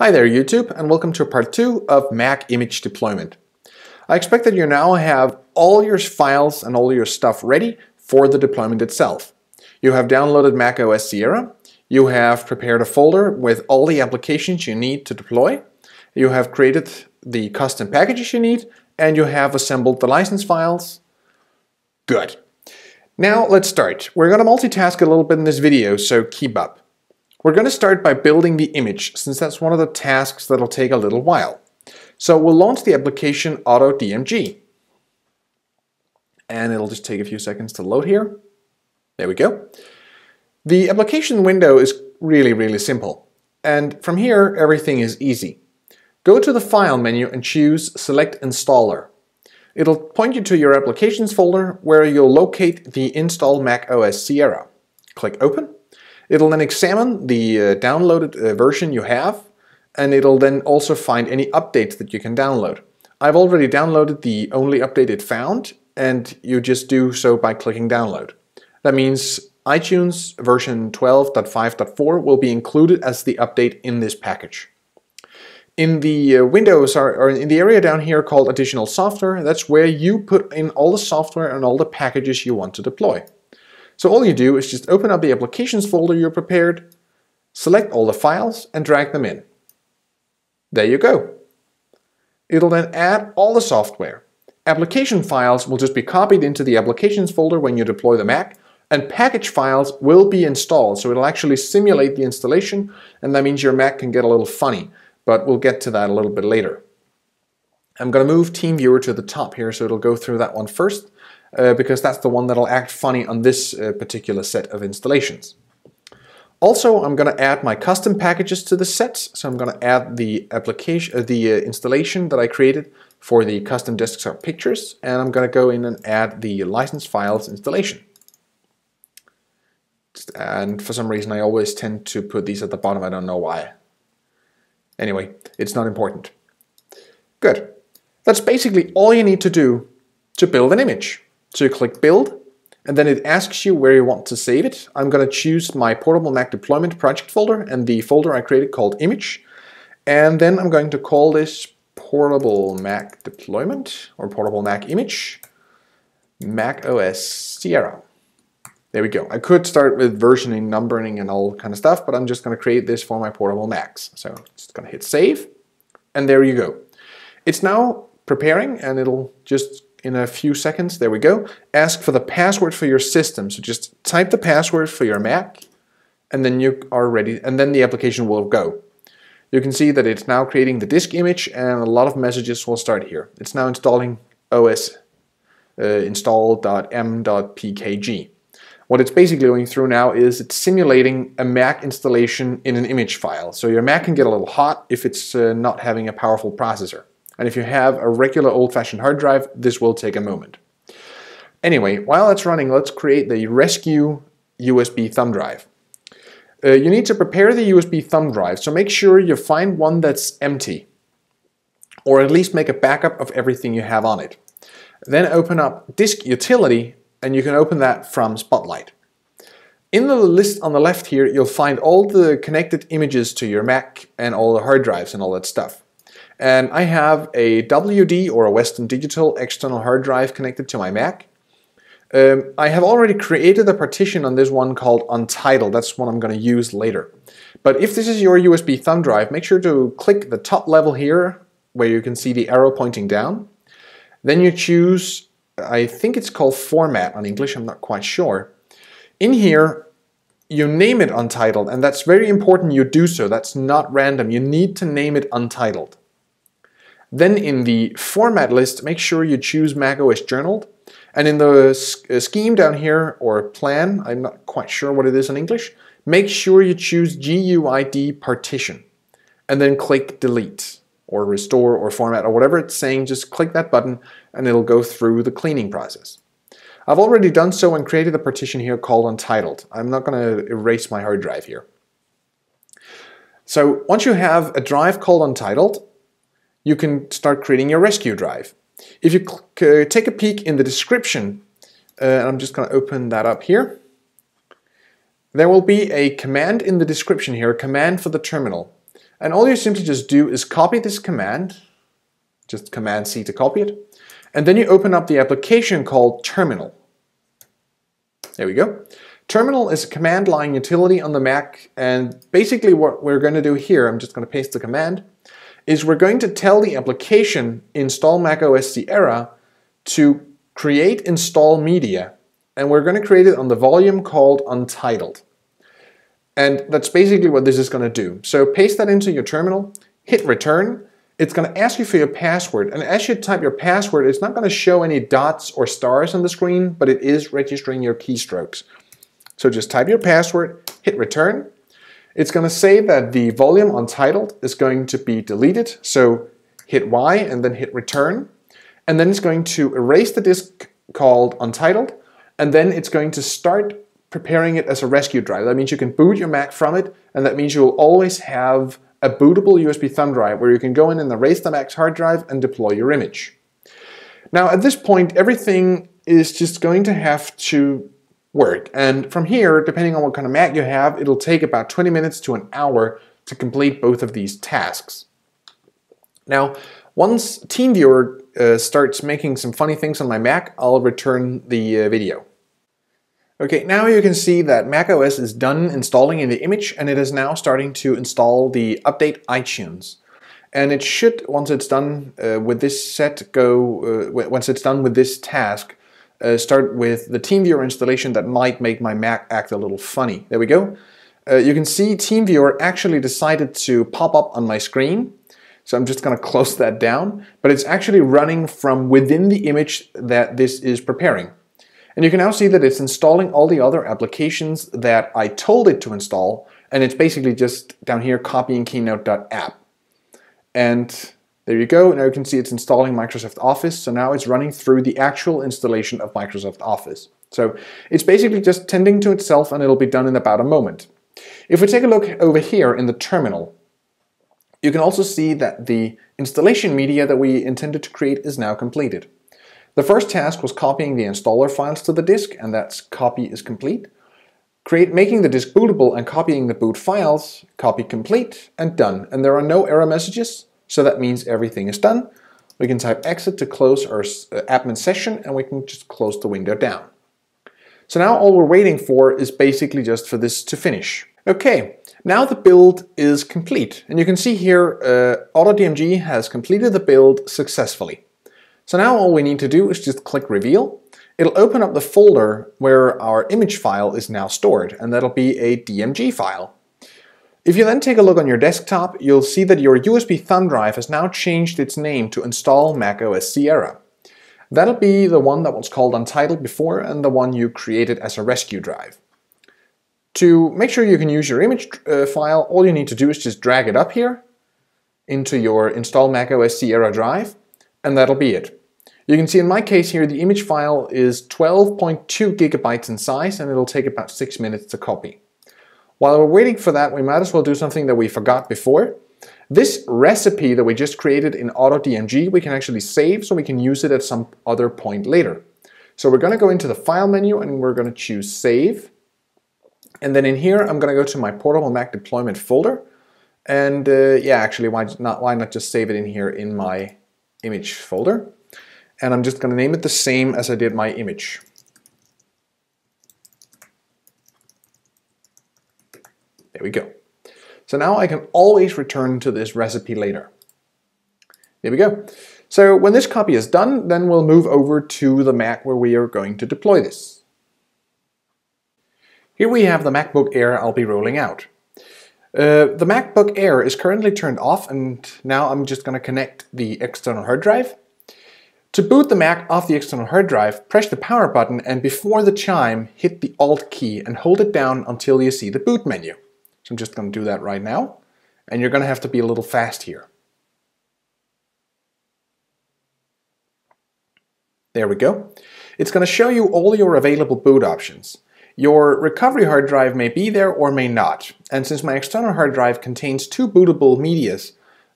Hi there YouTube and welcome to part 2 of Mac image deployment. I expect that you now have all your files and all your stuff ready for the deployment itself. You have downloaded Mac OS Sierra, you have prepared a folder with all the applications you need to deploy, you have created the custom packages you need, and you have assembled the license files. Good. Now let's start. We're going to multitask a little bit in this video, so keep up. We're going to start by building the image, since that's one of the tasks that'll take a little while. So we'll launch the application AutoDMG. And it'll just take a few seconds to load here. There we go. The application window is really, really simple. And from here, everything is easy. Go to the File menu and choose Select Installer. It'll point you to your Applications folder where you'll locate the Install Mac OS Sierra. Click Open It'll then examine the uh, downloaded uh, version you have, and it'll then also find any updates that you can download. I've already downloaded the only update it found, and you just do so by clicking download. That means iTunes version 12.5.4 will be included as the update in this package. In the uh, Windows, or, or in the area down here called additional software, that's where you put in all the software and all the packages you want to deploy. So all you do is just open up the applications folder you prepared, select all the files and drag them in. There you go. It'll then add all the software. Application files will just be copied into the applications folder when you deploy the Mac, and package files will be installed, so it'll actually simulate the installation, and that means your Mac can get a little funny, but we'll get to that a little bit later. I'm going to move TeamViewer to the top here, so it'll go through that one first uh, because that's the one that'll act funny on this uh, particular set of installations. Also, I'm going to add my custom packages to the sets. So I'm going to add the application, uh, the uh, installation that I created for the custom desktop pictures, and I'm going to go in and add the license files installation. And for some reason, I always tend to put these at the bottom. I don't know why. Anyway, it's not important. Good. That's basically all you need to do to build an image. So you click build and then it asks you where you want to save it. I'm going to choose my portable Mac deployment project folder and the folder I created called image. And then I'm going to call this portable Mac deployment or portable Mac image Mac OS Sierra. There we go. I could start with versioning, numbering, and all kind of stuff, but I'm just going to create this for my portable Macs. So just going to hit save, and there you go. It's now preparing, and it'll just in a few seconds. There we go. Ask for the password for your system. So just type the password for your Mac and then you are ready and then the application will go. You can see that it's now creating the disk image and a lot of messages will start here. It's now installing OS uh, install.m.pkg. What it's basically going through now is it's simulating a Mac installation in an image file. So your Mac can get a little hot if it's uh, not having a powerful processor. And if you have a regular old-fashioned hard drive, this will take a moment. Anyway, while it's running, let's create the rescue USB thumb drive. Uh, you need to prepare the USB thumb drive, so make sure you find one that's empty, or at least make a backup of everything you have on it. Then open up Disk Utility, and you can open that from Spotlight. In the list on the left here, you'll find all the connected images to your Mac and all the hard drives and all that stuff. And I have a WD or a Western Digital external hard drive connected to my Mac. Um, I have already created a partition on this one called Untitled. That's what I'm going to use later. But if this is your USB thumb drive, make sure to click the top level here where you can see the arrow pointing down. Then you choose, I think it's called Format on English, I'm not quite sure. In here, you name it Untitled, and that's very important you do so. That's not random. You need to name it Untitled. Then in the format list, make sure you choose macOS Journaled. And in the uh, scheme down here, or plan, I'm not quite sure what it is in English, make sure you choose GUID partition. And then click delete, or restore, or format, or whatever it's saying, just click that button and it'll go through the cleaning process. I've already done so and created a partition here called Untitled. I'm not going to erase my hard drive here. So once you have a drive called Untitled, you can start creating your rescue drive. If you uh, take a peek in the description, uh, I'm just going to open that up here. There will be a command in the description here, a command for the terminal. And all you simply just do is copy this command, just Command C to copy it, and then you open up the application called Terminal. There we go. Terminal is a command line utility on the Mac, and basically what we're going to do here, I'm just going to paste the command, is we're going to tell the application install macOS Sierra to create install media, and we're going to create it on the volume called untitled. And that's basically what this is going to do. So paste that into your terminal, hit return, it's going to ask you for your password. And as you type your password, it's not going to show any dots or stars on the screen, but it is registering your keystrokes. So just type your password, hit return. It's going to say that the volume untitled is going to be deleted. So hit Y and then hit return. And then it's going to erase the disk called untitled. And then it's going to start preparing it as a rescue drive. That means you can boot your Mac from it. And that means you will always have a bootable USB thumb drive where you can go in and erase the Mac's hard drive and deploy your image. Now at this point everything is just going to have to work and from here depending on what kind of Mac you have it'll take about 20 minutes to an hour to complete both of these tasks. Now once TeamViewer uh, starts making some funny things on my Mac I'll return the uh, video. Okay, now you can see that macOS is done installing in the image and it is now starting to install the update iTunes. And it should, once it's done uh, with this set, go, uh, once it's done with this task, uh, start with the TeamViewer installation that might make my Mac act a little funny. There we go. Uh, you can see TeamViewer actually decided to pop up on my screen. So I'm just going to close that down. But it's actually running from within the image that this is preparing. And you can now see that it's installing all the other applications that I told it to install, and it's basically just down here copying keynote.app. And there you go, now you can see it's installing Microsoft Office, so now it's running through the actual installation of Microsoft Office. So it's basically just tending to itself and it'll be done in about a moment. If we take a look over here in the terminal, you can also see that the installation media that we intended to create is now completed. The first task was copying the installer files to the disk, and that copy is complete. Create making the disk bootable and copying the boot files, copy complete, and done. And there are no error messages, so that means everything is done. We can type exit to close our uh, admin session, and we can just close the window down. So now all we're waiting for is basically just for this to finish. Okay, now the build is complete. And you can see here, uh, AutoDMG has completed the build successfully. So now all we need to do is just click reveal. It'll open up the folder where our image file is now stored, and that'll be a DMG file. If you then take a look on your desktop, you'll see that your USB thumb drive has now changed its name to install macOS Sierra. That'll be the one that was called Untitled before and the one you created as a rescue drive. To make sure you can use your image uh, file, all you need to do is just drag it up here into your install macOS Sierra drive, and that'll be it. You can see in my case here, the image file is 12.2 gigabytes in size and it'll take about six minutes to copy. While we're waiting for that, we might as well do something that we forgot before. This recipe that we just created in AutoDMG, we can actually save so we can use it at some other point later. So we're going to go into the File menu and we're going to choose Save. And then in here, I'm going to go to my Portable Mac Deployment folder. And uh, yeah, actually, why not, why not just save it in here in my image folder? and I'm just going to name it the same as I did my image. There we go. So now I can always return to this recipe later. There we go. So when this copy is done, then we'll move over to the Mac where we are going to deploy this. Here we have the MacBook Air I'll be rolling out. Uh, the MacBook Air is currently turned off and now I'm just going to connect the external hard drive to boot the Mac off the external hard drive, press the power button and before the chime, hit the Alt key and hold it down until you see the boot menu. So I'm just going to do that right now. And you're going to have to be a little fast here. There we go. It's going to show you all your available boot options. Your recovery hard drive may be there or may not. And since my external hard drive contains two bootable medias,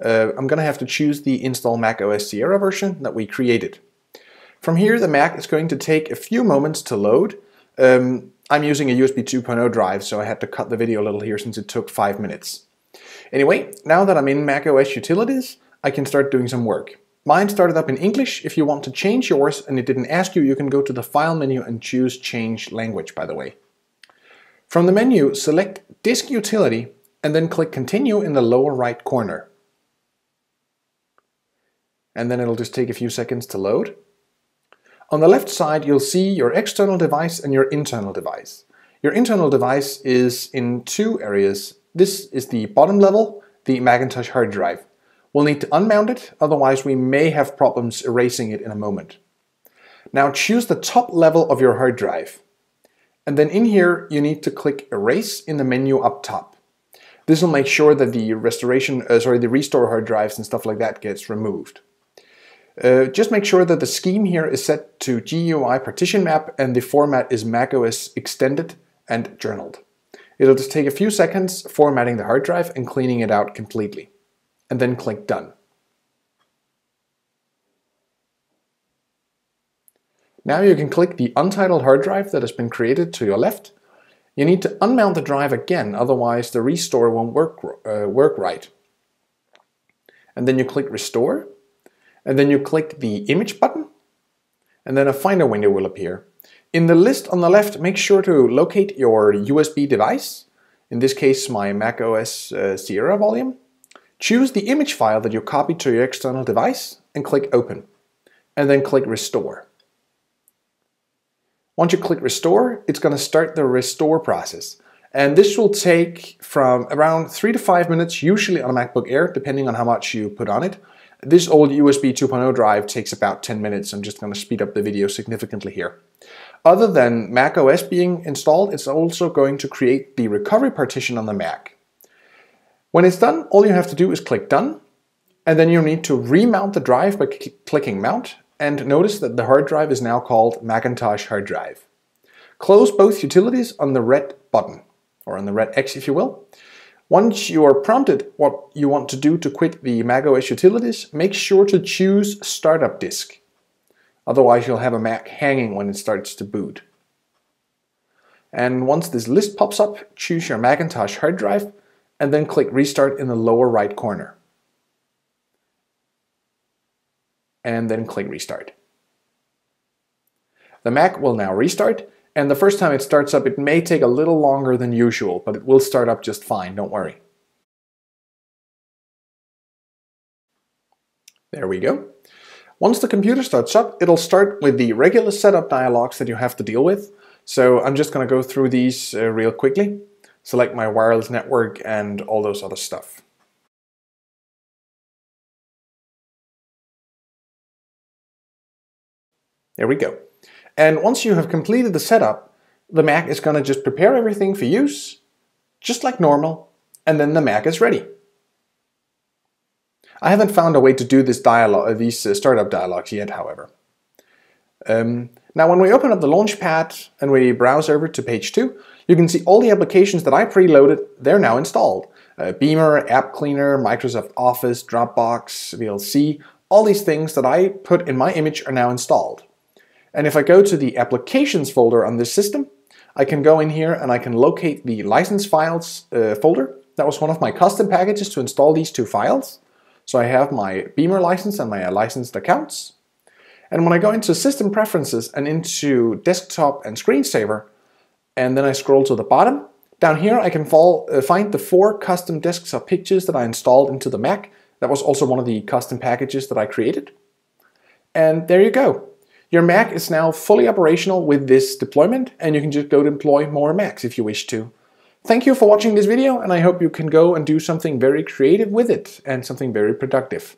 uh, I'm going to have to choose the install Mac OS Sierra version that we created. From here, the Mac is going to take a few moments to load. Um, I'm using a USB 2.0 drive, so I had to cut the video a little here since it took five minutes. Anyway, now that I'm in macOS Utilities, I can start doing some work. Mine started up in English. If you want to change yours and it didn't ask you, you can go to the File menu and choose Change Language, by the way. From the menu, select Disk Utility and then click Continue in the lower right corner. And then it'll just take a few seconds to load. On the left side, you'll see your external device and your internal device. Your internal device is in two areas. This is the bottom level, the Macintosh hard drive. We'll need to unmount it, otherwise we may have problems erasing it in a moment. Now choose the top level of your hard drive. And then in here, you need to click Erase in the menu up top. This will make sure that the restoration, uh, sorry, the restore hard drives and stuff like that gets removed. Uh, just make sure that the scheme here is set to GUID partition map and the format is macOS extended and journaled. It'll just take a few seconds formatting the hard drive and cleaning it out completely. And then click Done. Now you can click the untitled hard drive that has been created to your left. You need to unmount the drive again, otherwise the restore won't work, uh, work right. And then you click Restore, and then you click the image button, and then a Finder window will appear. In the list on the left, make sure to locate your USB device, in this case my macOS uh, Sierra volume. Choose the image file that you copied to your external device and click Open, and then click Restore. Once you click Restore, it's going to start the restore process. And this will take from around 3 to 5 minutes, usually on a MacBook Air, depending on how much you put on it. This old USB 2.0 drive takes about 10 minutes. I'm just going to speed up the video significantly here. Other than Mac OS being installed, it's also going to create the recovery partition on the Mac. When it's done, all you have to do is click Done, and then you need to remount the drive by clicking Mount, and notice that the hard drive is now called Macintosh Hard Drive. Close both utilities on the red button, or on the red X if you will, once you are prompted what you want to do to quit the macOS utilities, make sure to choose Startup Disk. Otherwise you'll have a Mac hanging when it starts to boot. And once this list pops up, choose your Macintosh hard drive and then click Restart in the lower right corner. And then click Restart. The Mac will now restart and the first time it starts up, it may take a little longer than usual, but it will start up just fine, don't worry. There we go. Once the computer starts up, it'll start with the regular setup dialogues that you have to deal with. So I'm just going to go through these uh, real quickly. Select my wireless network and all those other stuff. There we go. And once you have completed the setup, the Mac is going to just prepare everything for use, just like normal, and then the Mac is ready. I haven't found a way to do this dialogue, uh, these uh, startup dialogues yet, however. Um, now, when we open up the Launchpad and we browse over to page 2, you can see all the applications that I preloaded, they're now installed. Uh, Beamer, App Cleaner, Microsoft Office, Dropbox, VLC, all these things that I put in my image are now installed. And if I go to the applications folder on this system, I can go in here and I can locate the license files uh, folder. That was one of my custom packages to install these two files. So I have my Beamer license and my licensed accounts. And when I go into System Preferences and into Desktop and Screensaver, and then I scroll to the bottom, down here I can fall, uh, find the four custom desktop pictures that I installed into the Mac. That was also one of the custom packages that I created. And there you go. Your Mac is now fully operational with this deployment and you can just go deploy more Macs if you wish to. Thank you for watching this video and I hope you can go and do something very creative with it and something very productive.